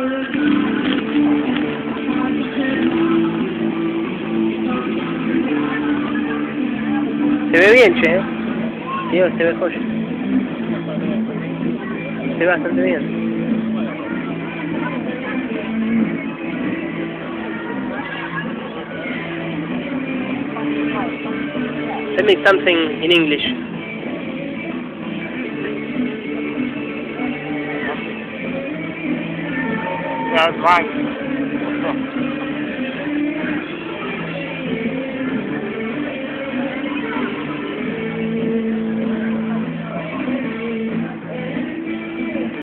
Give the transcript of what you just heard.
Se ve bien, che. ¿eh? Se ve joya. Se ve bastante bien. Tell me something in English. That's right.